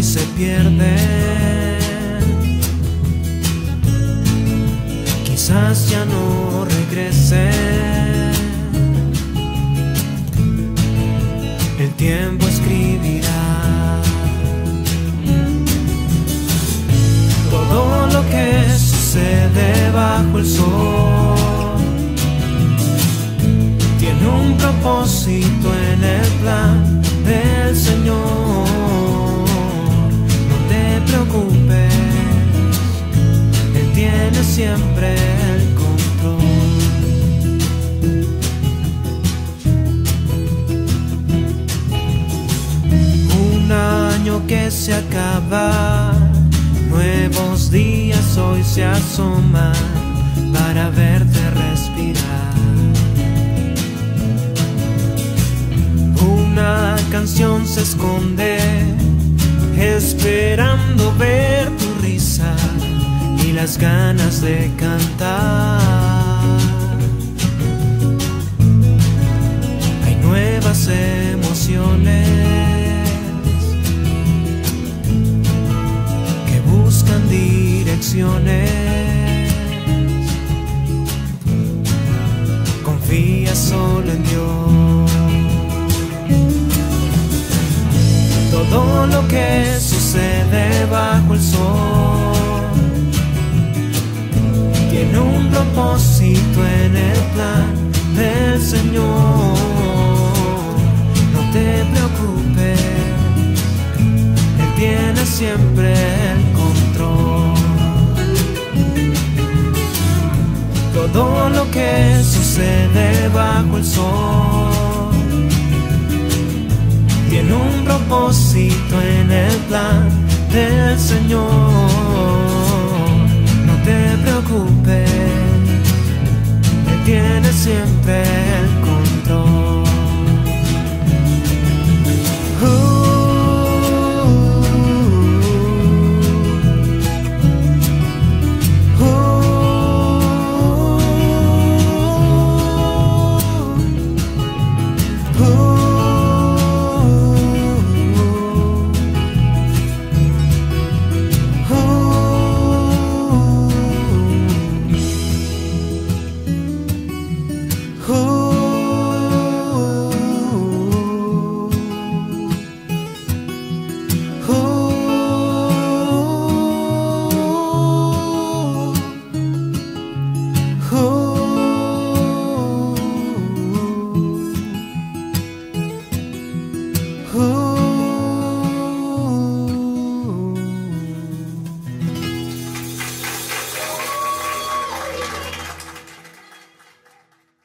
Hoy se pierden. Quizás ya no regresen. El tiempo escribirá todo lo que sucede bajo el sol. Tiene un propósito en el plan siempre el control. Un año que se acaba, nuevos días hoy se asoman para verte respirar. Una canción se esconde, esperando las ganas de cantar. Hay nuevas emociones que buscan direcciones. Confía solo en Dios. Todo lo que sucede bajo el sol propósito en el plan del Señor. No te preocupes, Él tiene siempre el control. Todo lo que sucede bajo el sol tiene un propósito en el plan del Señor. siempre el